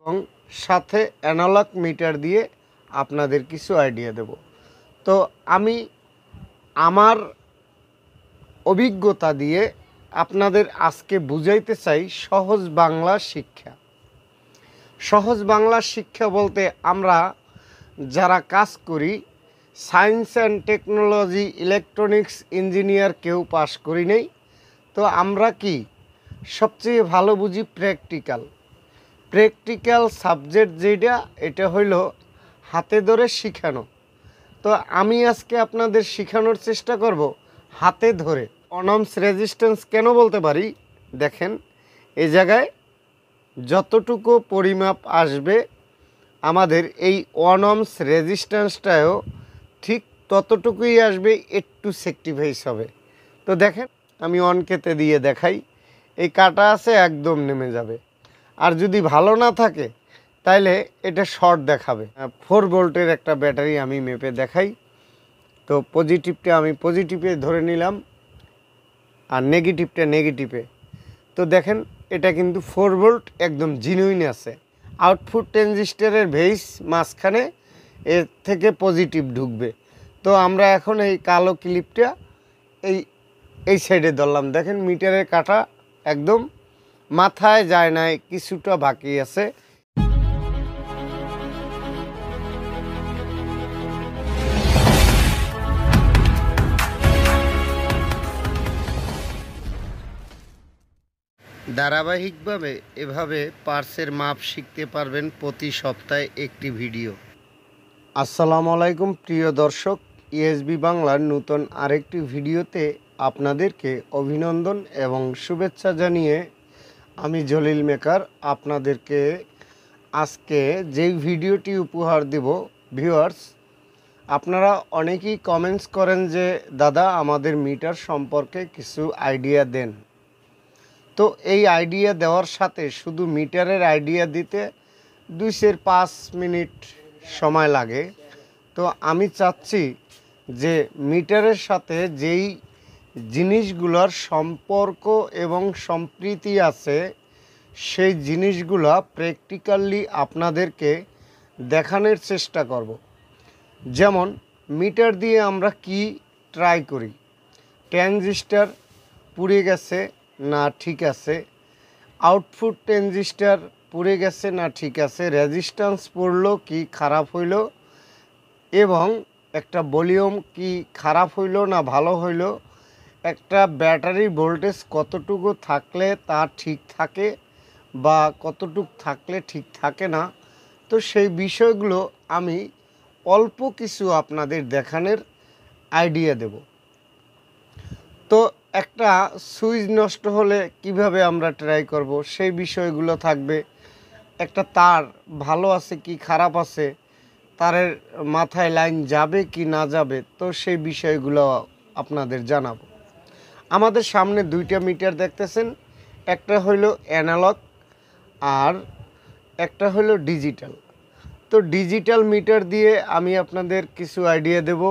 এবং সাথে analogue metre দিয়ে আপনাদের কিছু আইডিয়া দেব। তো আমি আমার অভিজ্ঞতা দিয়ে আপনাদের আজকে বুঝাইতে চাই সহজ বাংলা শিক্ষা। সহজ বাংলা শিক্ষা বলতে আমরা যারা কাজ করি science and technology electronics engineer কেউ পাশ করি নেই, তো আমরা কি সবচেয়ে ভালো বুঝি প্র্যাকটিক্যাল প্র্যাকটিক্যাল সাবজেক্ট যেটা এটা হইল হাতে ধরে শিখানো। তো আমি আজকে আপনাদের শিখানোর চেষ্টা করব হাতে ধরে। অনমস রেজিস্ট্যান্স কেন বলতে পারি? দেখেন এই জায়গায় যতটুকু পরিমাপ আসবে, আমাদের এই অনমস রেজিস্ট্যান্সটাও ঠিক ততটুকুই আসবে, একটু সেক্টিভাইস হবে। তো দেখেন, আমি অনকেতে দিয়ে দেখাই। এই কাটা আছে, একদম নেমে যাবে। আর যদি ভালো না থাকে, তাইলে এটা শর্ট দেখাবে। ফোর ভোল্টের একটা ব্যাটারি আমি মেপে দেখাই। তো পজিটিভটা আমি পজিটিভে ধরে নিলাম, আর নেগেটিভটা নেগেটিভে তো দেখেন, এটা কিন্তু ফোর ভোল্ট একদম জিনুইন আছে। আউটপুট ট্রানজিস্টারের ভেইস মাঝখানে এর থেকে পজিটিভ ঢুকবে। তো আমরা এখন এই কালো ক্লিপটা এই এই সাইডে ধরলাম। দেখেন মিটারের কাটা একদম মাথায় যায় নাই, কিছুটা বাকি আছে। ধারাবাহিকভাবে এভাবে পার্সের মাপ শিখতে পারবেন প্রতি সপ্তাহে একটি ভিডিও। আসসালামু আলাইকুম, প্রিয় দর্শক। ইএসবি বাংলার নতুন আরেকটি ভিডিওতে আপনাদেরকে অভিনন্দন এবং শুভেচ্ছা জানিয়ে আমি জলিল মেকার, আপনাদেরকে আজকে যেই ভিডিওটি উপহার দেব, ভিউয়ার্স, আপনারা অনেকেই কমেন্টস করেন যে, দাদা, আমাদের মিটার সম্পর্কে কিছু আইডিয়া দেন। তো এই আইডিয়া দেওয়ার সাথে শুধু মিটারের আইডিয়া দিতে দুইশের পাঁচ মিনিট সময় লাগে। তো আমি চাচ্ছি যে, মিটারের সাথে যেই জিনিসগুলোর সম্পর্ক এবং সম্প্রীতি আছে, সেই জিনিসগুলো প্র্যাকটিক্যালি আপনাদেরকে দেখানোর চেষ্টা করব। যেমন, মিটার দিয়ে আমরা কি ট্রাই করি? ট্রানজিস্টার পুড়ে গেছে, না ঠিক আছে। আউটপুট ট্রানজিস্টার পুড়ে গেছে, না ঠিক আছে। রেজিস্ট্যান্স পড়ল, কি খারাপ হইল? এবং একটা ভলিউম কি খারাপ হইল, না ভালো হইল? একটা ব্যাটারি ভোল্টেজ কতটুকু থাকলে তা ঠিক থাকে বা কতটুকু থাকলে ঠিক থাকে না, তো সেই বিষয়গুলো আমি অল্প কিছু আপনাদের দেখানোর আইডিয়া দেব। তো একটা সুইচ নষ্ট হলে কীভাবে আমরা ট্রাই করব, সেই বিষয়গুলো থাকবে। একটা তার ভালো আছে কি খারাপ আছে, তারের মাথায় লাইন যাবে কি না যাবে, তো সেই বিষয়গুলো আপনাদের জানাব। আমাদের সামনে দুইটা মিটার দেখতেছেন, একটা হইল অ্যানালগ আর একটা হইল ডিজিটাল। তো ডিজিটাল মিটার দিয়ে আমি আপনাদের কিছু আইডিয়া দেব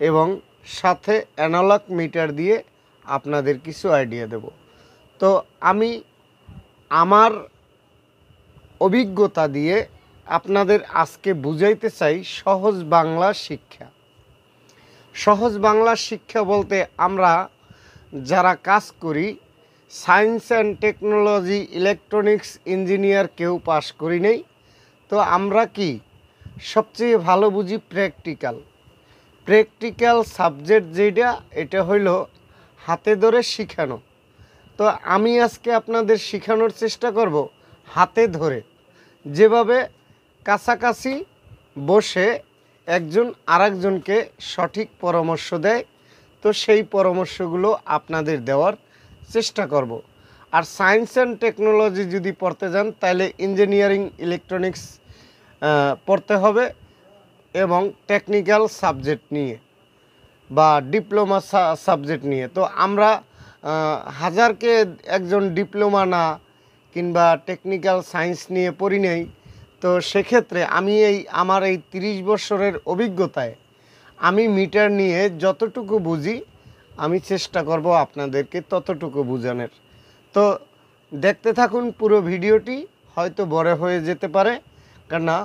এবং সাথে অ্যানালগ মিটার দিয়ে আপনাদের কিছু আইডিয়া দেব। তো আমি আমার অভিজ্ঞতা দিয়ে আপনাদের আজকে বুঝাইতে চাই সহজ বাংলা শিক্ষা। সহজ বাংলা শিক্ষা বলতে আমরা যারা কাজ করি science and technology electronics engineer কেউ পাশ করি নেই, তো আমরা কি সবচেয়ে ভালো বুঝি প্র্যাকটিক্যাল প্র্যাকটিক্যাল সাবজেক্ট যেটা, এটা হইল হাতে ধরে শিখানো। তো আমি আজকে আপনাদের শিখানোর চেষ্টা করব হাতে ধরে। যেভাবে কাছাকাছি বসে একজন আরেকজনকে সঠিক পরামর্শ দেয় তো সেই পরামর্শগুলো আপনাদের দেওয়ার চেষ্টা করব। আর সায়েন্স অ্যান্ড টেকনোলজি যদি পড়তে যান, তাহলে ইঞ্জিনিয়ারিং ইলেকট্রনিক্স পড়তে হবে এবং টেকনিক্যাল সাবজেক্ট নিয়ে বা ডিপ্লোমা সাবজেক্ট নিয়ে। তো আমরা হাজারকে একজন ডিপ্লোমা না কিংবা টেকনিক্যাল সায়েন্স নিয়ে পড়ি নেই, তো সেক্ষেত্রে আমি এই, আমার এই তিরিশ বছরের অভিজ্ঞতায় আমি মিটার নিয়ে যতটুকু বুঝি, আমি চেষ্টা করব আপনাদেরকে ততটুকু বোঝানোর। তো দেখতে থাকুন পুরো ভিডিওটি, হয়তো বড় হয়ে যেতে পারে। কেননা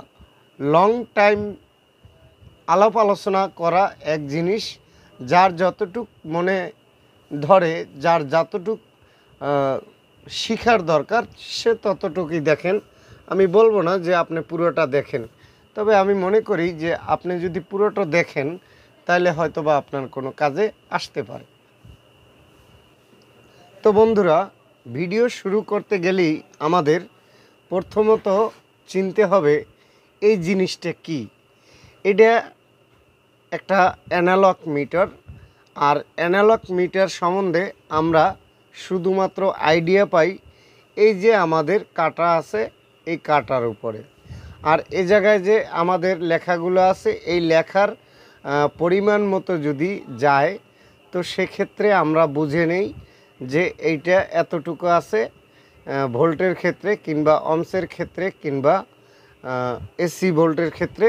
লং টাইম আলাপ আলোচনা করা এক জিনিস যার যতটুক মনে ধরে, যার যতটুক শিখার দরকার, সে ততটুকুই দেখেন। আমি বলব না যে আপনি পুরোটা দেখেন। তবে আমি মনে করি যে আপনি যদি পুরোটা দেখেন, তাহলে হয়তো বা আপনার কোনো কাজে আসতে পারে। তো বন্ধুরা, ভিডিও শুরু করতে গেলেই আমাদের প্রথমত চিনতে হবে, এই জিনিসটা কি? এটা একটা অ্যানালগ মিটার, আর অ্যানালগ মিটার সম্বন্ধে আমরা শুধুমাত্র আইডিয়া পাই, এই যে আমাদের কাটা আছে, এই কাটার উপরে। আর এ জায়গায় যে আমাদের লেখাগুলো আছে, এই লেখার পরিমাণ মতো যদি যায়, তো সেক্ষেত্রে আমরা বুঝে নেই যে এইটা এতটুকু আছে ভোল্টের ক্ষেত্রে কিংবা অমসের ক্ষেত্রে কিংবা এসি ভোল্টের ক্ষেত্রে।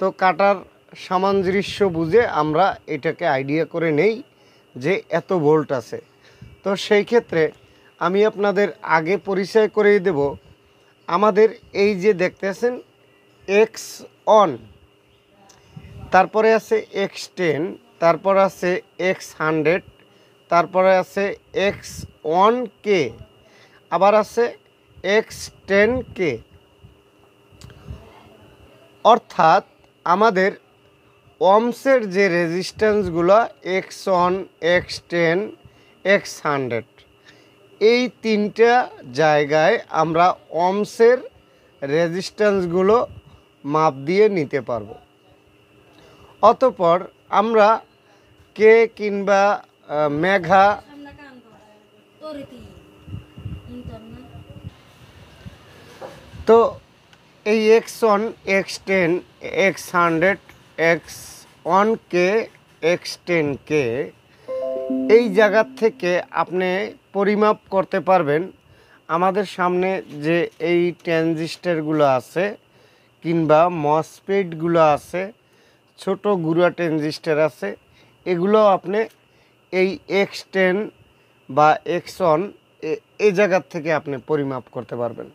তো কাটার সামঞ্জস্য বুঝে আমরা এটাকে আইডিয়া করে নেই যে এত ভোল্ট আছে। তো সেই ক্ষেত্রে আমি আপনাদের আগে পরিচয় করিয়ে দেব আমাদের এই যে দেখতেছেন এক্স অন তারপরে আছে এক্স টেন তারপর আছে এক্স হান্ড্রেড তারপরে আছে এক্স ওয়ান কে আবার আছে এক্স টেন কে অর্থাৎ আমাদের ওমসের যে রেজিস্ট্যান্সগুলো X one X ten X hundred এই তিনটা জায়গায় আমরা ওমসের রেজিস্ট্যান্সগুলো মাপ দিয়ে নিতে পারব অতপর আমরা কে কিংবা মেঘা. তো এই X one, X ten, X hundred, X one কে, এক্স টেন কে এই জায়গার থেকে আপনি পরিমাপ করতে পারবেন। আমাদের সামনে যে এই ট্রানজিস্টারগুলো আছে কিংবা মসপেটগুলো আছে, ছোট গুড়া ট্রানজিস্টার আছে, এগুলো আপনি এই এক্স টেন বা এক্স ওয়ান এই জায়গার থেকে আপনি পরিমাপ করতে পারবেন।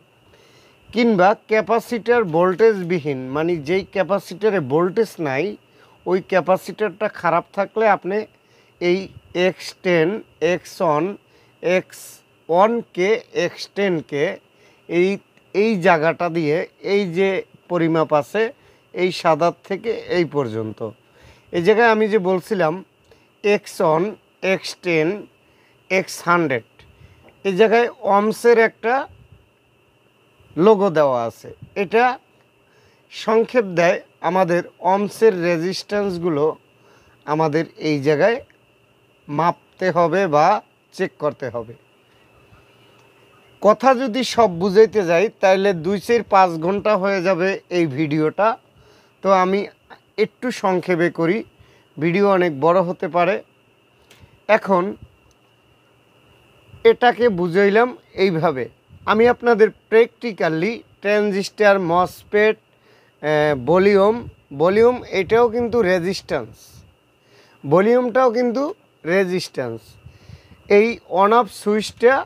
কিংবা ক্যাপাসিটার ভোল্টেজবিহীন মানে যেই ক্যাপাসিটারে ভোল্টেজ নাই, ওই ক্যাপাসিটারটা খারাপ থাকলে আপনি এই X ten, X one, X ওয়ানকে এক্স টেনকে এই এই জায়গাটা দিয়ে এই যে পরিমাপ আছে, এই সাদার থেকে এই পর্যন্ত। এই জায়গায় আমি যে বলছিলাম, X one, X ten, X hundred, এই জায়গায় অমসের একটা লোগো দেওয়া আছে। এটা সংক্ষেপ দেয় আমাদের অমসের রেজিস্ট্যান্সগুলো আমাদের এই জায়গায় মাপতে হবে বা চেক করতে হবে। কথা যদি সব বুঝাইতে যাই তাহলে দুই চার পাঁচ ঘণ্টা হয়ে যাবে এই ভিডিওটা। তো আমি একটু সংক্ষেপে করি, ভিডিও অনেক বড় হতে পারে। এখন এটাকে বুঝাইলাম এইভাবে। আমি আপনাদের practically transistor MOSFET volume volume এটাও কিন্তু রেজিস্ট্যান্স ভলিউমটাও কিন্তু রেজিস্ট্যান্স। এই অন অফ সুইচটা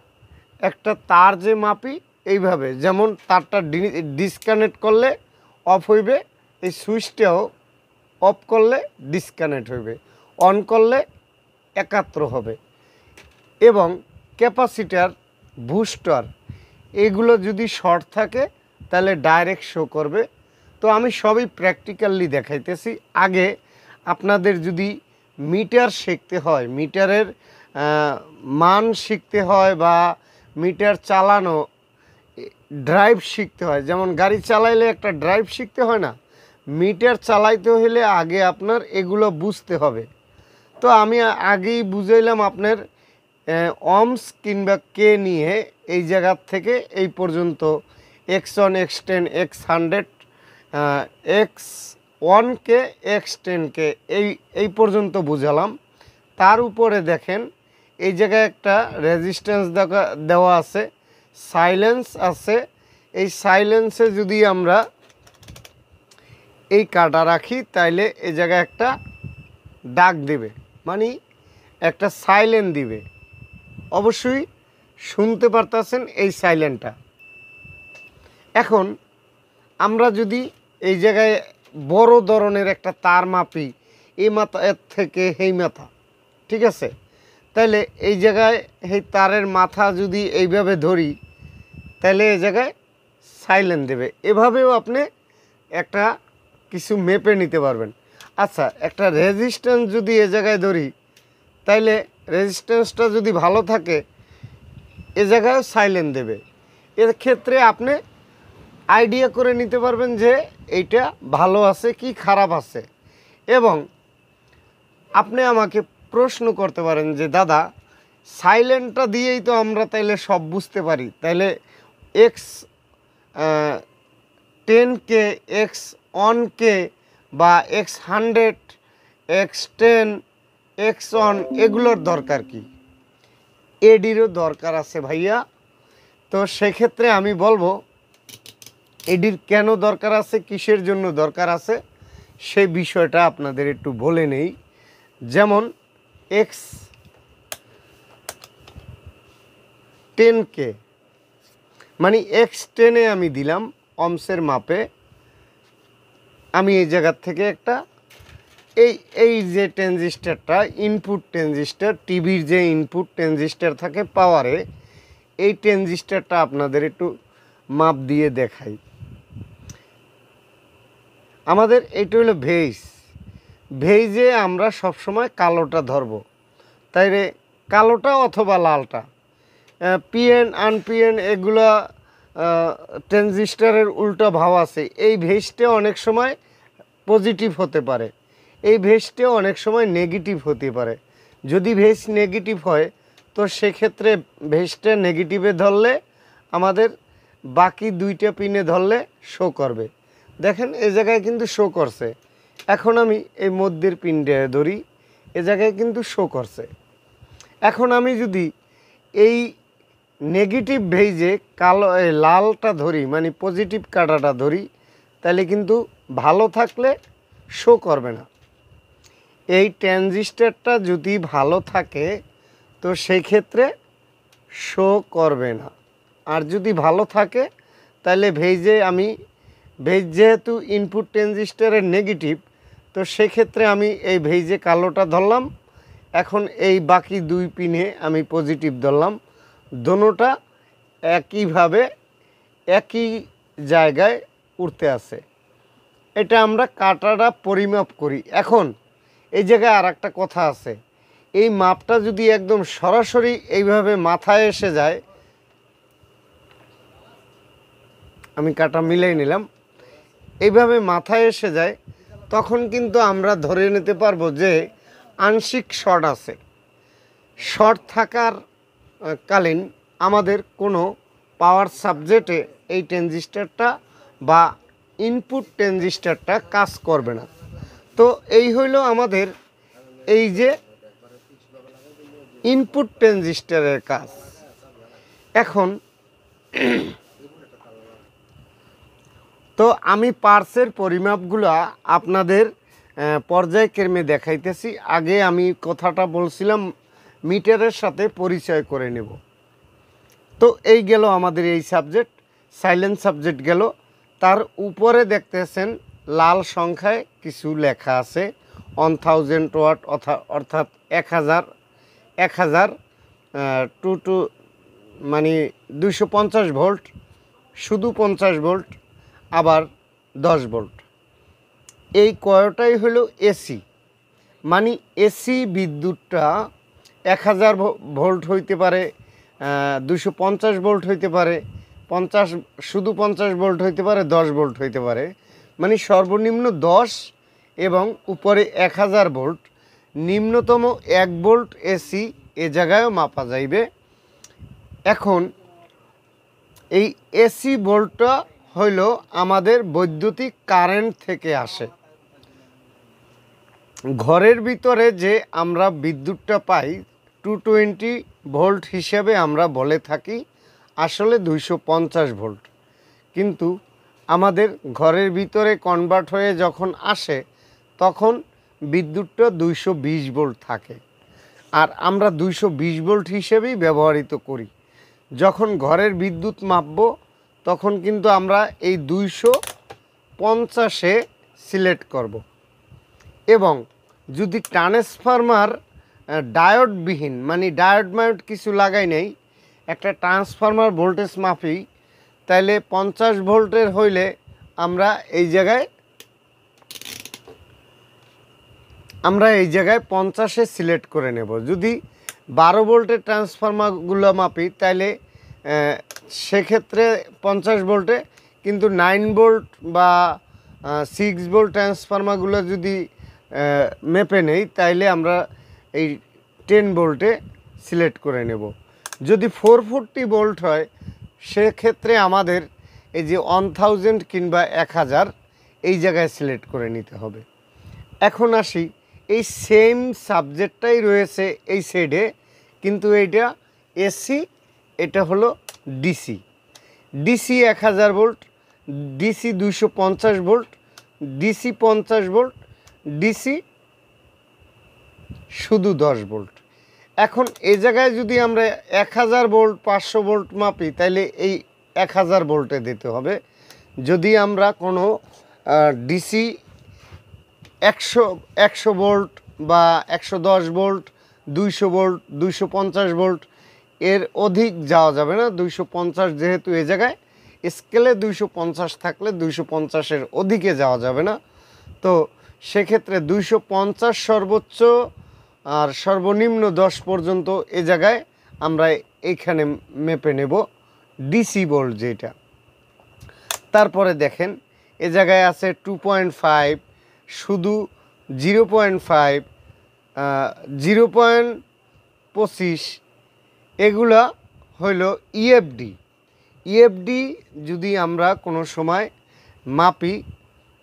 একটা তার যে মাপি, এইভাবে। যেমন তারটা ডিসকানেক্ট করলে অফ হইবে, এই সুইচটাও অফ করলে ডিসকানেক্ট হইবে। অন করলে একাত্র হবে। এবং ক্যাপাসিটার বুস্টার এগুলো যদি শর্ট থাকে, তাহলে ডাইরেক্ট শো করবে। তো আমি সবই প্র্যাকটিক্যালি দেখাইতেছি। আগে আপনাদের যদি মিটার শিখতে হয়, মিটারের মান শিখতে হয় বা মিটার চালানো ড্রাইভ শিখতে হয়। যেমন গাড়ি চালাইলে একটা ড্রাইভ শিখতে হয় না, মিটার চালাইতে হলে আগে আপনার এগুলো বুঝতে হবে। তো আমি আগেই বুঝাইলাম আপনার অমস কিংবা কে নিয়ে এই জায়গার থেকে এই পর্যন্ত X one X ten X hundred X ওয়ানকে, এক্স টেনকে, এই এই পর্যন্ত বুঝালাম। তার উপরে দেখেন, এই জায়গায় একটা রেজিস্ট্যান্স দেওয়া আছে সাইলেন্স আছে। এই সাইলেন্সে যদি আমরা এই কাটা রাখি, তাইলে এই জায়গায় একটা ডাক দেবে। মানে একটা সাইলেন্ট দিবে। অবশ্যই শুনতে পারতেছেন এই সাইলেন্টটা এখন আমরা যদি এই জায়গায় বড় ধরনের একটা তার মাপি, এই মাথা, এর থেকে এই মাথা, ঠিক আছে? তাহলে এই জায়গায় এই তারের মাথা যদি এইভাবে ধরি তাহলে এই জায়গায় সাইলেন্ট দেবে। এভাবেও আপনি একটা কিছু মেপে নিতে পারবেন। আচ্ছা একটা রেজিস্ট্যান্স যদি এ জায়গায় ধরি, তাইলে রেজিস্ট্যান্সটা যদি ভালো থাকে, এ জায়গায় সাইলেন্ট দেবে। এর ক্ষেত্রে আপনি আইডিয়া করে নিতে পারবেন যে এইটা ভালো আছে কি খারাপ আছে? এবং আপনি আমাকে প্রশ্ন করতে পারেন যে, দাদা সাইলেন্টটা দিয়েই তো আমরা তাইলে সব বুঝতে পারি। তাইলে এক্স টেন কে এক্স অন কে বা X hundred X ten X one এগুলোর দরকার কি? এডিরও দরকার আছে ভাইয়া। তো সেক্ষেত্রে আমি বলব এডির কেন দরকার আছে, কিসের জন্য দরকার আছে সেই বিষয়টা আপনাদের একটু বলে নেই। যেমন এক্স টেনকে মানে এক্স টেনে আমি দিলাম অমসের মাপে। আমি এই জায়গার থেকে একটা, এই এই যে ট্রানজিস্টারটা, ইনপুট ট্রানজিস্টার, টিভির যে ইনপুট ট্রানজিস্টার থাকে পাওয়ারে, এই ট্রানজিস্টারটা আপনাদের একটু মাপ দিয়ে দেখাই। আমাদের এটা হলো ভেজ ভেজে আমরা সবসময় কালোটা ধরবো। তাই রে, কালোটা অথবা লালটা? পিএন, আনপিএন এগুলো ট্রানজিস্টারের উল্টো ভাব আছে। এই ভেস্টে অনেক সময় পজিটিভ হতে পারে। এই ভেস্টে অনেক সময় নেগেটিভ হতে পারে। যদি ভেজ নেগেটিভ হয়, তো সেক্ষেত্রে ভেজটা নেগেটিভে ধরলে আমাদের বাকি দুইটা পিনে ধরলে শো করবে। দেখেন এই জায়গায় কিন্তু শো করছে। এখন আমি এই মধ্যের পিনটা ধরি, এ জায়গায় কিন্তু শো করছে। এখন আমি যদি এই নেগেটিভ ভেইজে কালো লালটা ধরি মানে পজিটিভ কাটাটা ধরি, তাহলে কিন্তু ভালো থাকলে শো করবে না। এই ট্রানজিস্টারটা যদি ভালো থাকে, তো সেই ক্ষেত্রে শো করবে না। আর যদি ভালো থাকে, তাহলে ভেজে আমি ভেজ যেহেতু ইনপুট ট্রানজিস্টারের নেগেটিভ তো সেক্ষেত্রে আমি এই ভেজে কালোটা ধরলাম। এখন এই বাকি দুই পিনে আমি পজিটিভ ধরলাম। দোনোটা একইভাবে একই জায়গায় উঠতে আছে। এটা আমরা কাটাটা পরিমাপ করি। এখন এই জায়গায় আর একটা কথা আছে। এই মাপটা যদি একদম সরাসরি এইভাবে মাথায় এসে যায়, আমি কাটা মিলাই নিলাম। এইভাবে মাথায় এসে যায়, তখন কিন্তু আমরা ধরে নিতে পারব যে আংশিক শর্ট আছে। শর্ট থাকার কালীন আমাদের কোনো পাওয়ার সাবজেক্টে এই ট্রানজিস্টারটা বা ইনপুট ট্রানজিস্টারটা কাজ করবে না। তো এই হইল আমাদের এই যে ইনপুট ট্রানজিস্টারের কাজ। এখন তো আমি পার্সের পরিমাপগুলো আপনাদের পর্যায়ক্রমে দেখাইতেছি। আগে আমি কথাটা বলছিলাম, মিটারের সাথে পরিচয় করে নেব। তো এই গেল আমাদের এই সাবজেক্ট সাইলেন্ট সাবজেক্ট গেল। তার উপরে দেখতেছেন, লাল সংখ্যায় কিছু লেখা আছে। ওয়ান থাউজেন্ড ওয়াট অর্থাৎ এক হাজার এক হাজার টু টু মানে দুশো পঞ্চাশ ভোল্ট, শুধু পঞ্চাশ ভোল্ট। আবার দশ ভোল্ট। এই কয়টাই হলো এসি মানে এসি বিদ্যুৎটা এক হাজার ভোল্ট হইতে পারে দুশো পঞ্চাশ ভোল্ট হইতে পারে, পঞ্চাশ, শুধু পঞ্চাশ ভোল্ট হইতে পারে, দশ ভোল্ট হইতে পারে। মানে সর্বনিম্ন দশ এবং উপরে এক হাজার ভোল্ট, নিম্নতম এক ভোল্ট এসি এ জায়গায়ও মাপা যাইবে। এখন এই এসি ভোল্টটা হইল আমাদের বৈদ্যুতিক কারেন্ট থেকে আসে। ঘরের ভিতরে যে আমরা বিদ্যুৎটা পাই টু টোয়েন্টি ভোল্ট হিসেবে আমরা বলে থাকি, আসলে দুইশো পঞ্চাশ ভোল্ট। কিন্তু আমাদের ঘরের ভিতরে কনভার্ট হয়ে যখন আসে, তখন বিদ্যুৎটা দুইশো বিশ ভোল্ট থাকে। আর আমরা দুইশো বিশ ভোল্ট হিসেবেই ব্যবহৃত করি। যখন ঘরের বিদ্যুৎ মাপবো তখন কিন্তু আমরা এই দুইশো পঞ্চাশে সিলেক্ট করব। এবং যদি ট্রান্সফরমার ডায়োডবিহীন মানে ডায়োড মায়োড কিছু লাগাই নেই, একটা ট্রান্সফরমার ভোল্টেজ মাপি তাইলে পঞ্চাশ ভোল্টের হইলে আমরা এই জায়গায়, আমরা এই জায়গায় পঞ্চাশে সিলেক্ট করে নেব। যদি বারো ভোল্টের ট্রান্সফরমারগুলো মাপি, তাইলে সেক্ষেত্রে পঞ্চাশ ভোল্টে, কিন্তু নাইন ভোল্ট বা সিক্স ভোল্ট ট্রান্সফরমারগুলো যদি মেপে নেই, তাইলে আমরা এই টেন ভোল্টে সিলেক্ট করে নেব। যদি ফোর ফোরটি ভোল্ট হয়, সেক্ষেত্রে আমাদের এই যে ওয়ান থাউজেন্ড কিংবা এক হাজার, এই জায়গায় সিলেক্ট করে নিতে হবে। এখন আসি, এই সেম সাবজেক্টটাই রয়েছে এই সেডে কিন্তু এইটা এসি এটা হলো ডিসি। ডিসি এক হাজার ভোল্ট, ডিসি দুইশো পঞ্চাশ ভোল্ট, ডিসি পঞ্চাশ ভোল্ট, ডিসি শুধু দশ ভোল্ট। এখন এই জায়গায় যদি আমরা এক হাজার ভোল্ট, পাঁচশো ভোল্ট মাপি তাহলে এই এক হাজার ভোল্টে দিতে হবে। যদি আমরা কোনো ডিসি একশো একশো ভোল্ট বা একশো দশ ভোল্ট, দুইশো ভোল্ট, দুইশো পঞ্চাশ ভোল্ট এর অধিক যাওয়া যাবে না। দুইশো পঞ্চাশ যেহেতু এ জায়গায়, স্কেলে দুইশো পঞ্চাশ থাকলে দুইশো পঞ্চাশের অধিকে যাওয়া যাবে না। তো সেক্ষেত্রে দুইশো পঞ্চাশ সর্বোচ্চ আর সর্বনিম্ন দশ পর্যন্ত এ জায়গায় আমরা এইখানে মেপে নেব, ডিসি ভোল্ট যেটা। তারপরে দেখেন, এ জায়গায় আছে টু পয়েন্ট ফাইভ, শুধু zero point five zero point পঁচিশ এগুলা হইল ইএফডি ইএফডি যদি আমরা কোনো সময় মাপি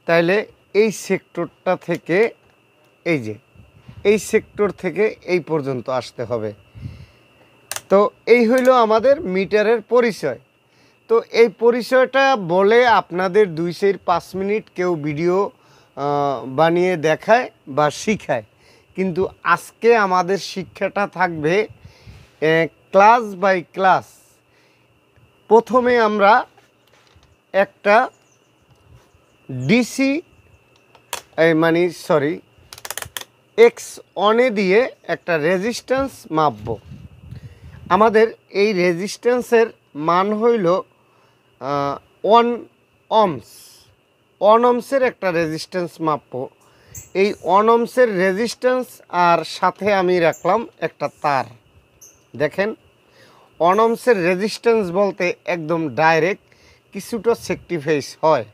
তাহলে এই সেক্টরটা থেকে এই যে, এই সেক্টর থেকে এই পর্যন্ত আসতে হবে। তো এই হইল আমাদের মিটারের পরিচয়। তো এই পরিচয়টা বলে আপনাদের দুই সের পাঁচ মিনিট কেউ ভিডিও বানিয়ে দেখায় বা শিখায়। কিন্তু আজকে আমাদের শিক্ষাটা থাকবে ক্লাস বাই ক্লাস। প্রথমে আমরা একটা ডিসি, এই মানে সরি এক্স অনে দিয়ে একটা রেজিস্ট্যান্স মাপব। আমাদের এই রেজিস্ট্যান্সের মান হইল ওয়ান অমস ওয়ান অমসের একটা রেজিস্ট্যান্স মাপব। এই ওয়ান অমসের রেজিস্ট্যান্স আর সাথে আমি রাখলাম একটা তার। দেখেন। ওয়ান অমসের রেজিস্ট্যান্স বলতে একদম ডাইরেক্ট কিছুটা সেক্টিফাইস হয়।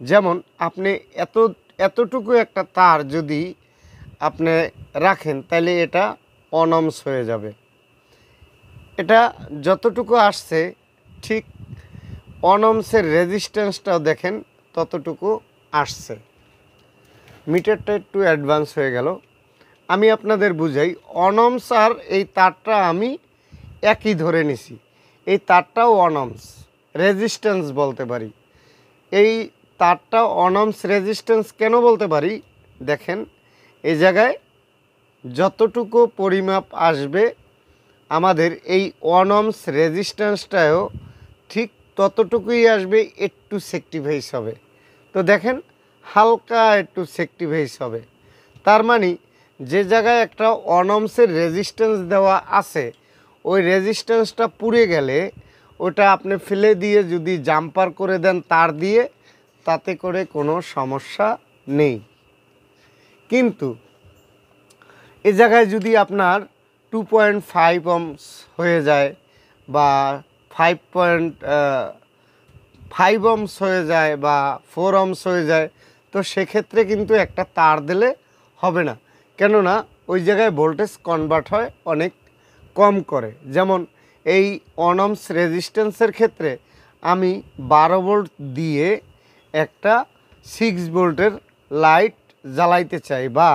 যেমন আপনি এত, এতটুকু একটা তার যদি আপনি রাখেন, তাহলে এটা অনমস হয়ে যাবে। এটা যতটুকু আসছে, ঠিক অনমসের রেজিস্ট্যান্সটাও দেখেন, ততটুকু আসছে। মিটারটা একটু অ্যাডভান্স হয়ে গেল। আমি আপনাদের বুঝাই, অনমস আর এই তারটা আমি একই ধরে নিছি। এই তারটাও অনমস রেজিস্ট্যান্স বলতে পারি। এই তারটা অনমস রেজিস্ট্যান্স কেন বলতে পারি? দেখেন, এই জায়গায় যতটুকু পরিমাপ আসবে, আমাদের এই অনমস রেজিস্ট্যান্সটাও ঠিক ততটুকুই আসবে, একটু সেক্টিভাইস হবে। তো দেখেন, হালকা একটু সেক্টিভাইস হবে। তার মানে যে জায়গায় একটা অনমসের রেজিস্ট্যান্স দেওয়া আছে ওই রেজিস্ট্যান্সটা পুড়ে গেলে ওটা আপনি ফেলে দিয়ে যদি জাম্পার করে দেন তার দিয়ে, তাতে করে কোনো সমস্যা নেই। কিন্তু এ জায়গায় যদি আপনার টু পয়েন্ট ফাইভ অমস হয়ে যায় বা ফাইভ পয়েন্ট ফাইভ অমস হয়ে যায় বা ফোর অমস হয়ে যায়, তো সেক্ষেত্রে কিন্তু একটা তার দিলে হবে না। কেননা ওই জায়গায় ভোল্টেজ কনভার্ট হয় অনেক কম করে। যেমন এই অনমস রেজিস্ট্যান্সের ক্ষেত্রে আমি বারো ভোল্ট দিয়ে একটা সিক্স ভোল্টের লাইট জ্বালাইতে চাই বা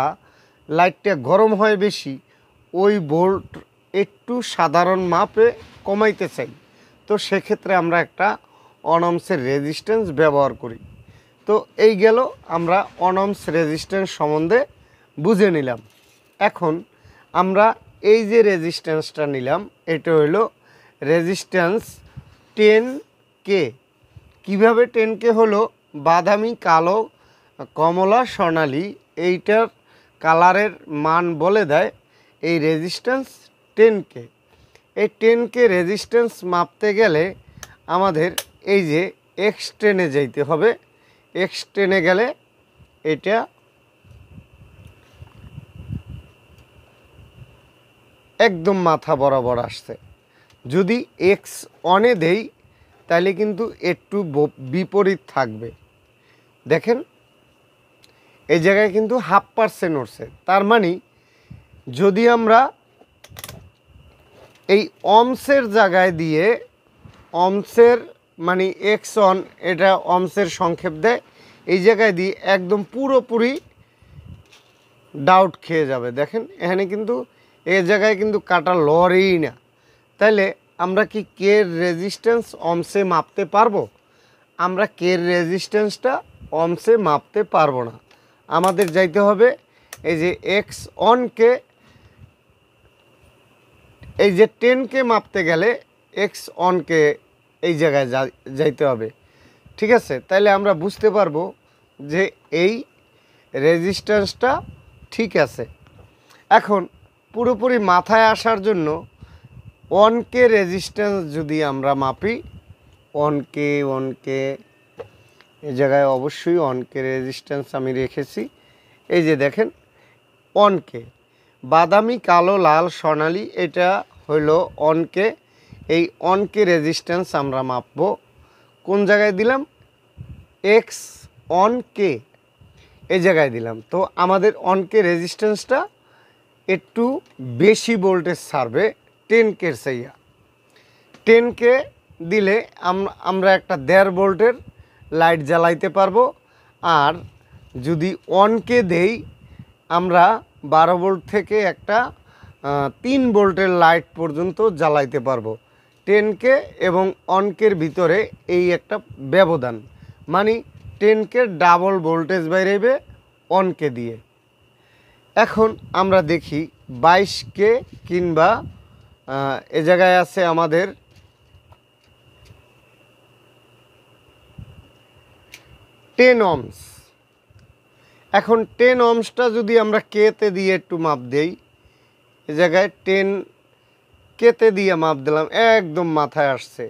লাইটটা গরম হয় বেশি, ওই ভোল্ট একটু সাধারণ মাপে কমাইতে চাই। তো সেক্ষেত্রে আমরা একটা অনমসের রেজিস্ট্যান্স ব্যবহার করি। তো এই গেল আমরা অনমস রেজিস্ট্যান্স সম্বন্ধে বুঝে নিলাম। এখন আমরা এই যে রেজিস্ট্যান্সটা নিলাম, এটা হলো রেজিস্ট্যান্স টেন কে কীভাবে টেন কে হলো? বাদামি, কালো, কমলা, সোনালি, এইটার কালারের মান বলে দেয় এই রেজিস্ট্যান্স টেন কে এই টেন কে রেজিস্ট্যান্স মাপতে গেলে আমাদের এই যে এক্স টেনে যাইতে হবে। এক্স টেনে গেলে এটা একদম মাথা বরাবর আসছে। যদি এক্স অনে দেই, তাহলে কিন্তু একটু বিপরীত থাকবে। দেখেন, এই জায়গায় কিন্তু হাফ পার্সেন্ট উঠছে। তার মানে যদি আমরা এই অমসের জায়গায় দিয়ে অমসের মানে এক্স অন এটা অমসের সংক্ষেপ দেয়, এই জায়গায় দিয়ে একদম পুরোপুরি ডাউট খেয়ে যাবে। দেখেন, এখানে কিন্তু এই জায়গায় কিন্তু কাটা লড়েই না। তাহলে আমরা কি কের রেজিস্ট্যান্স অমসে মাপতে পারব? আমরা কে রেজিস্ট্যান্সটা অমসে মাপতে পারব না। আমাদের যাইতে হবে এই যে এক্স অনকে এই যে টেনকে মাপতে গেলে এক্স অনকে এই জায়গায় যাইতে হবে। ঠিক আছে? তাহলে আমরা বুঝতে পারব যে এই রেজিস্ট্যান্সটা ঠিক আছে। এখন পুরোপুরি মাথায় আসার জন্য ওয়ানকে রেজিস্ট্যান্স যদি আমরা মাপি ওয়ানকে ওয়ানকে এ জায়গায় অবশ্যই অনকে রেজিস্ট্যান্স আমি রেখেছি। এই যে দেখেন অনকে বাদামি, কালো, লাল সোনালি এটা হলো অনকে এই অনকে রেজিস্ট্যান্স আমরা মাপবো। কোন জায়গায় দিলাম? এক্স কে এই জায়গায় দিলাম। তো আমাদের অনকে রেজিস্ট্যান্সটা একটু বেশি ভোল্টেজ ছাড়বে টেন কের সাইয়া টেন কে দিলে আম- আমরা একটা দেড় ভোল্টের লাইট জ্বালাইতে পারব, আর যদি অনকে দেই, আমরা বারো ভোল্ট থেকে একটা তিন ভোল্টের লাইট পর্যন্ত জ্বালাইতে পারব। টেনকে এবং অনকের ভিতরে এই একটা ব্যবধান। মানে টেনকে ডাবল ভোল্টেজ বাইরেবে অনকে দিয়ে। এখন আমরা দেখি বাইশকে কিংবা এ জায়গায় আছে আমাদের টেন অমস এখন টেন অমসটা যদি আমরা কেতে দিয়ে একটু মাপ দেই, এ জায়গায় টেন কেতে দিয়ে মাপ দিলাম, একদম মাথায় আসছে।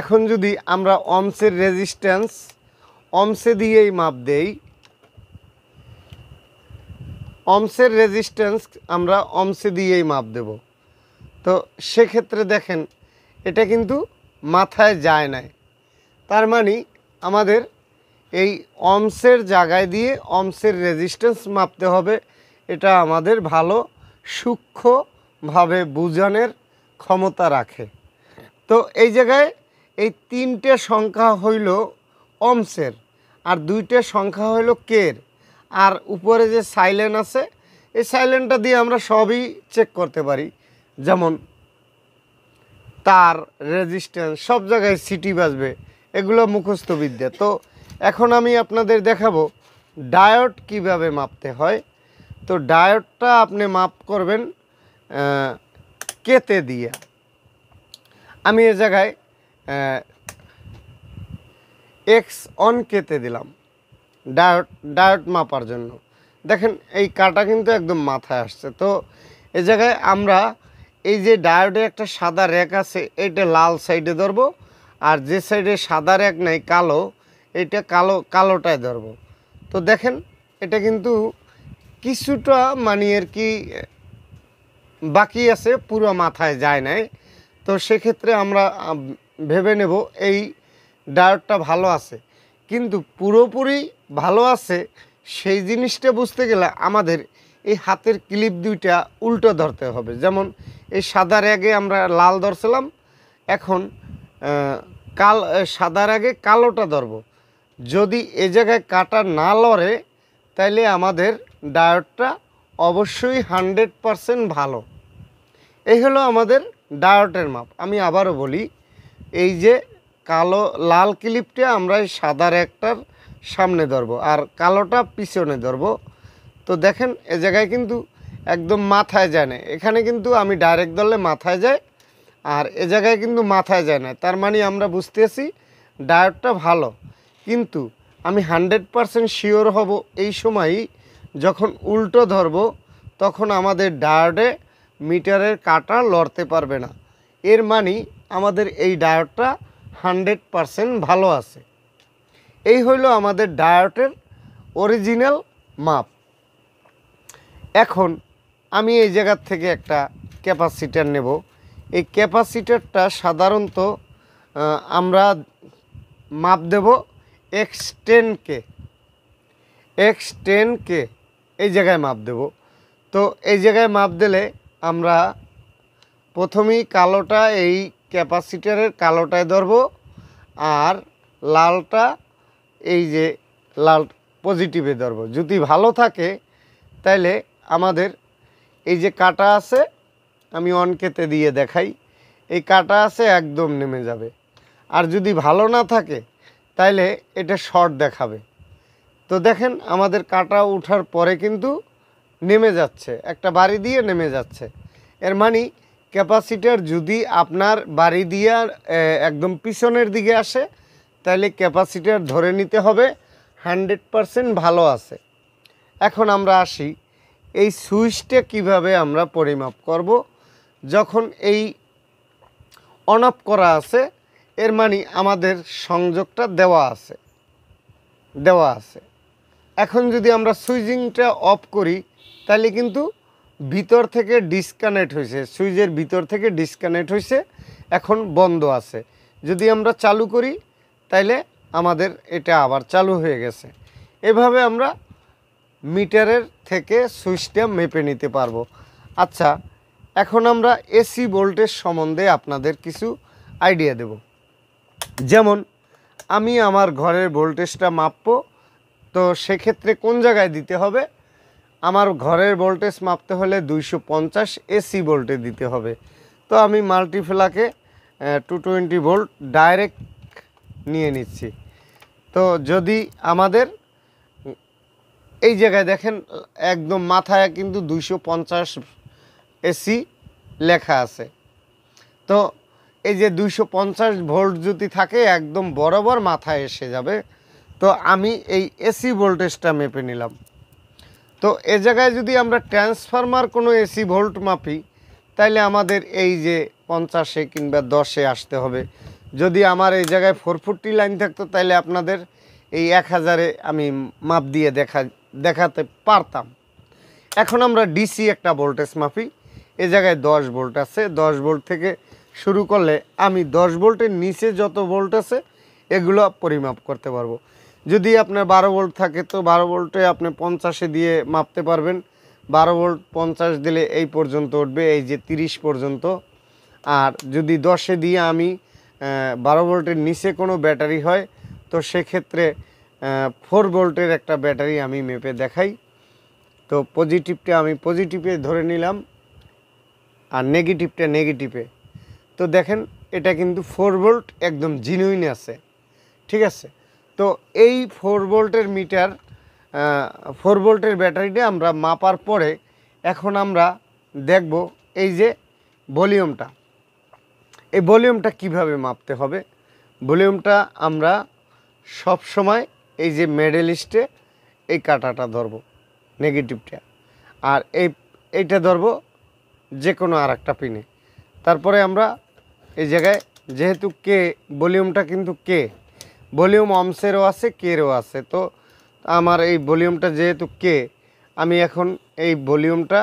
এখন যদি আমরা অমসের রেজিস্ট্যান্স অমসে দিয়েই মাপ দেই অমসের রেজিস্ট্যান্স আমরা অমসে দিয়েই মাপ দেব। তো সেক্ষেত্রে দেখেন, এটা কিন্তু মাথায় যায় নাই। তার মানে আমাদের এই অমসের জায়গায় দিয়ে অমসের রেজিস্ট্যান্স মাপতে হবে। এটা আমাদের ভালো সূক্ষ্মভাবে বুঝানোর ক্ষমতা রাখে। তো এই জায়গায় এই তিনটে সংখ্যা হইল অমসের, আর দুইটে সংখ্যা হইল কের। আর উপরে যে সাইলেন্ট আছে, এই সাইলেন্টটা দিয়ে আমরা সবই চেক করতে পারি। যেমন তার রেজিস্ট্যান্স সব জায়গায় সিটি বাজবে, এগুলো মুখস্থ বিদ্যা। তো এখন আমি আপনাদের দেখাবো ডায়োড কীভাবে মাপতে হয়। তো ডায়োডটা আপনি মাপ করবেন কেতে দিয়ে। আমি এ জায়গায় এক্স অন কেতে দিলাম। ডায়োড ডায়োড মাপার জন্য। দেখেন, এই কাটা কিন্তু একদম মাথায় আসছে। তো এ জায়গায় আমরা এই যে ডায়োডে একটা সাদা র্যাক আছে, এটা লাল সাইডে ধরবো আর যে সাইডে সাদা র্যাক নাই, কালো, এটা কালো, কালোটায় ধরবো। তো দেখেন, এটা কিন্তু কিছুটা মানে আর কি বাকি আছে, পুরো মাথায় যায় নাই। তো সেক্ষেত্রে আমরা ভেবে নেব এই ডায়োডটা ভালো আছে। কিন্তু পুরোপুরি ভালো আছে, সেই জিনিসটা বুঝতে গেলে আমাদের এই হাতের ক্লিপ দুইটা উল্টো ধরতে হবে। যেমন এই সাদার আগে আমরা লাল ধরছিলাম, এখন কাল সাদার আগে কালোটা ধরবো। যদি এ জায়গায় কাটা না লড়ে, তাইলে আমাদের ডায়োডটা অবশ্যই হান্ড্রেড পারসেন্ট ভালো। এই হলো আমাদের ডায়োটের মাপ। আমি আবারও বলি, এই যে কালো লাল ক্লিপটা আমরা এই সাদার একটার সামনে ধরবো আর কালোটা পিছনে ধরবো। তো দেখেন, এ জায়গায় কিন্তু একদম মাথায় যায় না। এখানে কিন্তু আমি ডাইরেক্ট ধরলে মাথায় যায় আর এ জায়গায় কিন্তু মাথায় যায় না। তার মানে আমরা বুঝতেছি ডায়োডটা ভালো। কিন্তু আমি হান্ড্রেড পারসেন্ট শিওর হব এই সময়ই যখন উল্টো ধরবো, তখন আমাদের ডায়োডে মিটারের কাটা লড়তে পারবে না। এর মানে আমাদের এই ডায়োডটা হান্ড্রেড পারসেন্ট ভালো আছে। এই হইল আমাদের ডায়োডের অরিজিনাল মাপ। এখন আমি এই জায়গার থেকে একটা ক্যাপাসিটার নেব। এই ক্যাপাসিটারটা সাধারণত আমরা মাপ দেব এক্স টেনকে এক্স টেনকে এই জায়গায় মাপ দেব। তো এই জায়গায় মাপ দিলে আমরা প্রথমেই কালোটা এই ক্যাপাসিটারের কালোটায় ধরবো আর লালটা এই যে লাল পজিটিভে ধরবো। যদি ভালো থাকে, তাইলে আমাদের এই যে কাটা আছে, আমি অনকেতে দিয়ে দেখাই। এই কাটা আছে একদম নেমে যাবে। আর যদি ভালো না থাকে, তাইলে এটা শর্ট দেখাবে। তো দেখেন, আমাদের কাটা উঠার পরে কিন্তু নেমে যাচ্ছে। একটা বাড়ি দিয়ে নেমে যাচ্ছে। এর মানে ক্যাপাসিটার যদি আপনার বাড়ি দিয়ে একদম পিছনের দিকে আসে তাহলে ক্যাপাসিটার ধরে নিতে হবে, হান্ড্রেড পারসেন্ট ভালো আছে। এখন আমরা আসি, এই সুইচটা কীভাবে আমরা পরিমাপ করব? যখন এই অন অফ করা আছে, এর মানে আমাদের সংযোগটা দেওয়া আছে দেওয়া আছে। এখন যদি আমরা সুইচিংটা অফ করি তাহলে কিন্তু ভিতর থেকে ডিসকানেক্ট হয়েছে, সুইচের ভিতর থেকে ডিসকানেক্ট হয়েছে, এখন বন্ধ আছে। যদি আমরা চালু করি, তাইলে আমাদের এটা আবার চালু হয়ে গেছে। এভাবে আমরা মিটারের থেকে সুইচটা মেপে নিতে পারব। আচ্ছা এখন আমরা এসি ভোল্টেজ সম্বন্ধে আপনাদের কিছু আইডিয়া দেব। যেমন, আমি আমার ঘরের ভোল্টেজটা মাপবো, তো সেক্ষেত্রে কোন জায়গায় দিতে হবে? আমার ঘরের ভোল্টেজ মাপতে হলে দুইশো পঞ্চাশ এসি ভোল্টে দিতে হবে। তো আমি মাল্টিফ্লাকে টু টোয়েন্টি ভোল্ট ডাইরেক্ট নিয়ে নিচ্ছি। তো যদি আমাদের, এই জায়গায় দেখেন, একদম মাথায় কিন্তু দুইশো পঞ্চাশ এসি লেখা আছে। তো এই যে দুইশো পঞ্চাশ ভোল্ট যদি থাকে, একদম বরাবর মাথায় এসে যাবে। তো আমি এই এসি ভোল্টেজটা মেপে নিলাম। তো এ জায়গায় যদি আমরা ট্রান্সফরমার কোনো এসি ভোল্ট মাপি, তাইলে আমাদের এই যে পঞ্চাশে কিংবা দশে আসতে হবে। যদি আমার এই জায়গায় ফোর ফুটটি লাইন থাকতো তাহলে আপনাদের এই এক হাজারে আমি মাপ দিয়ে দেখা, দেখাতে পারতাম। এখন আমরা ডিসি একটা ভোল্টেজ মাপি। এ জায়গায় দশ ভোল্ট আছে। দশ ভোল্ট থেকে শুরু করলে আমি দশ ভোল্টের নিচে যত ভোল্ট আছে, এগুলো পরিমাপ করতে পারব। যদি আপনার বারো ভোল্ট থাকে, তো বারো ভোল্টে আপনি পঞ্চাশে দিয়ে মাপতে পারবেন। বারো ভোল্ট পঞ্চাশ দিলে এই পর্যন্ত উঠবে, এই যে তিরিশ পর্যন্ত। আর যদি দশে দিয়ে আমি বারো ভোল্টের নিচে কোনো ব্যাটারি হয়, তো সেক্ষেত্রে ফোর ভোল্টের একটা ব্যাটারি আমি মেপে দেখাই। তো পজিটিভটা আমি পজিটিভে ধরে নিলাম, আর নেগেটিভটা নেগেটিভে তো দেখেন, এটা কিন্তু ফোর ভোল্ট একদম জিনুইন আছে। ঠিক আছে? তো এই ফোর ভোল্টের মিটার ফোর ভোল্টের ব্যাটারিটা আমরা মাপার পরে এখন আমরা দেখব এই যে ভলিউমটা। এই ভলিউমটা কীভাবে মাপতে হবে? ভলিউমটা আমরা সব সময় এই যে মেডেলিস্টে এই কাটাটা ধরবো নেগেটিভটা আর এই, এইটা ধরবো যে কোনো আর একটা পিনে তারপরে আমরা এই জায়গায়, যেহেতু কে ভলিউমটা কিন্তু কে ভলিউম অমসেরও আছে, কেরও আছে। তো আমার এই ভলিউমটা যেহেতু কে, আমি এখন এই ভলিউমটা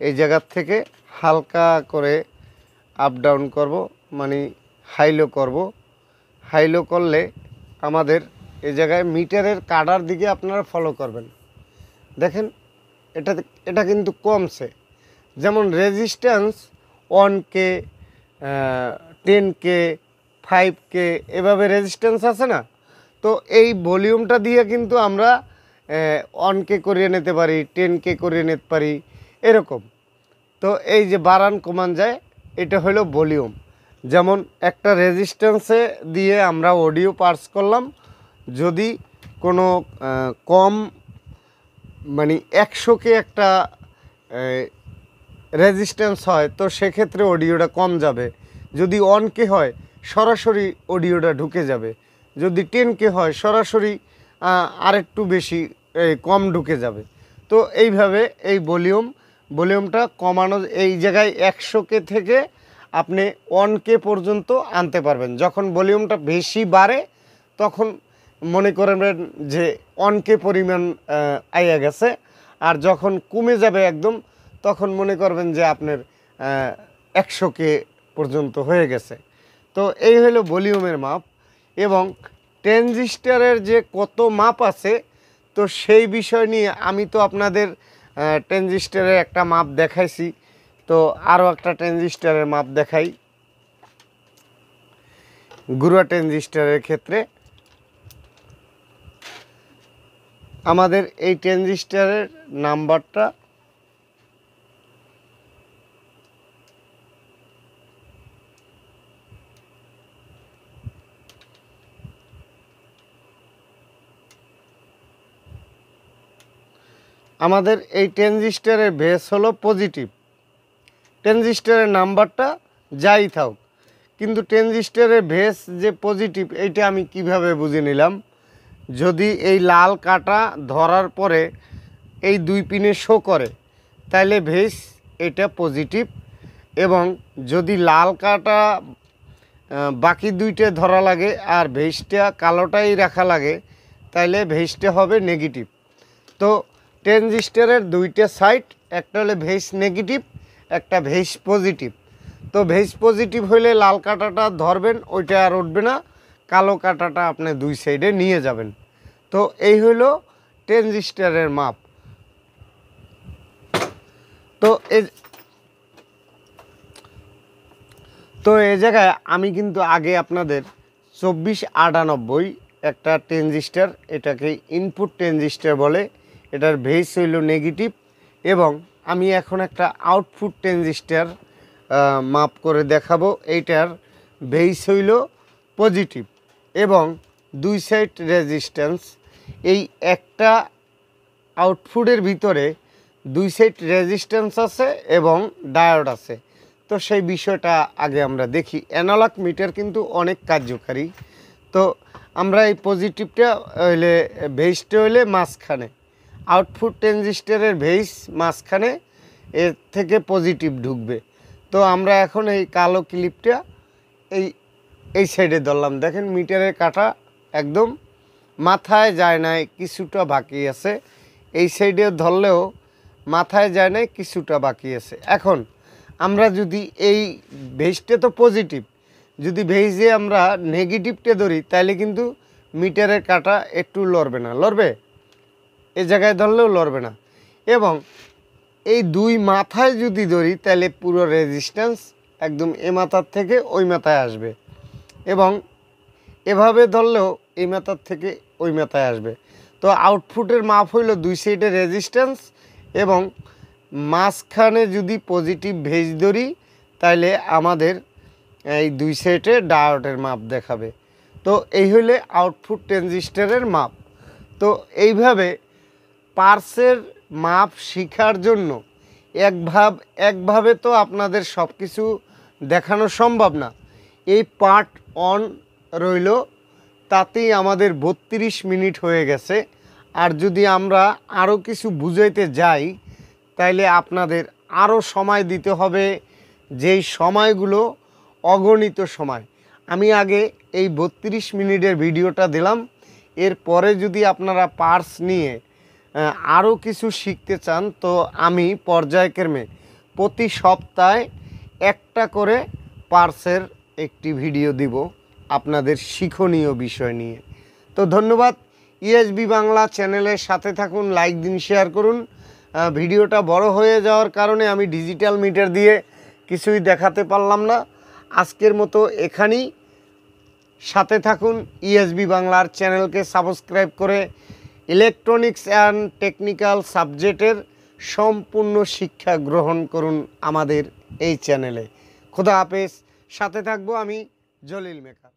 এই জায়গার থেকে হালকা করে আপ ডাউন করব মানে হাইলো করব। হাইলো করলে আমাদের এই জায়গায় মিটারের কাটার দিকে আপনারা ফলো করবেন। দেখেন, এটা এটা কিন্তু কমছে। যেমন resistance one K ten K five K এভাবে রেজিস্ট্যান্স আছে না? তো এই ভলিউমটা দিয়ে কিন্তু আমরা ওয়ান কে করিয়ে নিতে পারি টেন কে করিয়ে নিতে পারি, এরকম। তো এই যে বাড়ান কমান যায়, এটা হলো ভলিউম। যেমন একটা রেজিস্ট্যান্সে দিয়ে আমরা অডিও পার্স করলাম, যদি কোনো কম মানে একশোকে একটা রেজিস্ট্যান্স হয়, তো সেক্ষেত্রে অডিওটা কম যাবে। যদি অনকে হয় সরাসরি অডিওটা ঢুকে যাবে। যদি টেন কে হয় সরাসরি আহ, আরেকটু বেশি কম ঢুকে যাবে। তো এইভাবে এই ভলিউম ভলিউমটা কমানো এই জায়গায় একশো কে থেকে আপনি ওয়ান কে পর্যন্ত আনতে পারবেন। যখন ভলিউমটা বেশি বাড়ে তখন মনে করবেন যে ওয়ান কে পরিমাণ আইয়া গেছে। আর যখন কমে যাবে একদম তখন মনে করবেন যে আপনার একশো কে পর্যন্ত হয়ে গেছে। তো এই হলো ভলিউমের মাপ এবং ট্রানজিস্টারের যে কত মাপ আছে, তো সেই বিষয় নিয়ে আমি তো আপনাদের ট্রানজিস্টারের একটা মাপ দেখাইছি। তো আরও একটা ট্রানজিস্টারের মাপ দেখাই। গুরুয়া ট্রানজিস্টারের ক্ষেত্রে। আমাদের এই ট্রানজিস্টারের নাম্বারটা আমাদের এই ট্রানজিস্টারের বেস হলো পজিটিভ। ট্রানজিস্টারের নাম্বারটা যাই থাক কিন্তু ট্রানজিস্টারের ভেস যে পজিটিভ, এইটা আমি কীভাবে বুঝে নিলাম? যদি এই লাল কাটা ধরার পরে এই দুই পিনে শো করে, তাহলে ভেস এটা পজিটিভ এবং যদি লাল কাটা বাকি দুইটা ধরা লাগে আর ভেসটা কালোটাই রাখা লাগে, তাহলে ভেসটা হবে নেগেটিভ তো ট্রানজিস্টারের দুইটা সাইড, একটা হলে ভেস নেগেটিভ, একটা ভেস পজিটিভ। তো ভেস পজিটিভ হলে লাল কাঁটাটা ধরবেন, ওইটা আর উঠবে না, কালো কাঁটাটা আপনি দুই সাইডে নিয়ে যাবেন। তো এই হলো ট্রানজিস্টারের মাপ। তো তো এই জায়গায় আমি কিন্তু আগে আপনাদের চব্বিশ আটানব্বই একটা ট্রানজিস্টার, এটাকে ইনপুট ট্রানজিস্টার বলে এটার ভেস হইল নেগেটিভ এবং আমি এখন একটা আউটপুট ট্রানজিস্টার মাপ করে দেখাবো। এইটার ভেস হইল পজিটিভ এবং দুই সাইড রেজিস্ট্যান্স এই একটা আউটপুটের ভিতরে দুই সাইড রেজিস্ট্যান্স আছে এবং ডায়োড আছে। তো সেই বিষয়টা আগে আমরা দেখি। অ্যানালগ মিটার কিন্তু অনেক কার্যকারী। তো আমরা এই পজিটিভটা হইলে ভেইসটা হইলে মাঝখানে। আউটপুট ট্রানজিস্টারের ভেইস মাঝখানে এর থেকে পজিটিভ ঢুকবে। তো আমরা এখন এই কালো ক্লিপটা এই এই সাইডে ধরলাম। দেখেন মিটারের কাটা একদম মাথায় যায় নাই, কিছুটা বাকি আছে। এই সাইডে ধরলেও মাথায় যায় নাই, কিছুটা বাকি আছে। এখন আমরা যদি এই ভেজটা তো পজিটিভ যদি ভেজে আমরা নেগেটিভটা ধরি, তাহলে কিন্তু মিটারের কাটা একটু লড়বে না। লড়বে? এ জায়গায় ধরলেও লড়বে না। এবং এই দুই মাথায় যদি ধরি, তাহলে পুরো রেজিস্ট্যান্স একদম এ মাথার থেকে ওই মাথায় আসবে। এবং এভাবে ধরলেও এই মাথার থেকে ওই মাথায় আসবে। তো আউটপুটের মাপ হইল দুই সাইডে রেজিস্ট্যান্স এবং মাঝখানে যদি পজিটিভ ভেজ ধরি, তাহলে আমাদের এই দুই সাইডে ডায়োডের মাপ দেখাবে। তো এই হইলে আউটপুট ট্রানজিস্টারের মাপ। তো এইভাবে পার্সের মাপ শিখার জন্য এক ভাব একভাবে তো আপনাদের সব কিছু দেখানো সম্ভব না। এই পার্ট অন রইল, তাতেই আমাদের বত্রিশ মিনিট হয়ে গেছে। আর যদি আমরা আরও কিছু বুঝাইতে যাই, তাইলে আপনাদের আরও সময় দিতে হবে যেই সময়গুলো অগণিত সময়। আমি আগে এই বত্রিশ মিনিটের ভিডিওটা দিলাম। এরপরে যদি আপনারা পার্স নিয়ে আরও কিছু শিখতে চান, তো আমি পর্যায়ক্রমে প্রতি সপ্তাহে একটা করে পার্সের একটি ভিডিও দিব আপনাদের শিক্ষণীয় বিষয় নিয়ে। তো ধন্যবাদ, ইএসবি বাংলা চ্যানেলের সাথে থাকুন, লাইক দিন, শেয়ার করুন। ভিডিওটা বড় হয়ে যাওয়ার কারণে আমি ডিজিটাল মিটার দিয়ে কিছুই দেখাতে পারলাম না। আজকের মতো এখানেই। সাথে থাকুন, ইএসবি বাংলার চ্যানেলকে সাবস্ক্রাইব করে ইলেকট্রনিক্স অ্যান্ড টেকনিক্যাল সাবজেক্টের সম্পূর্ণ শিক্ষা গ্রহণ করুন আমাদের এই চ্যানেলে। খোদা হাফেজ। সাথে থাকব আমি জলিল মেকা